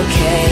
okay.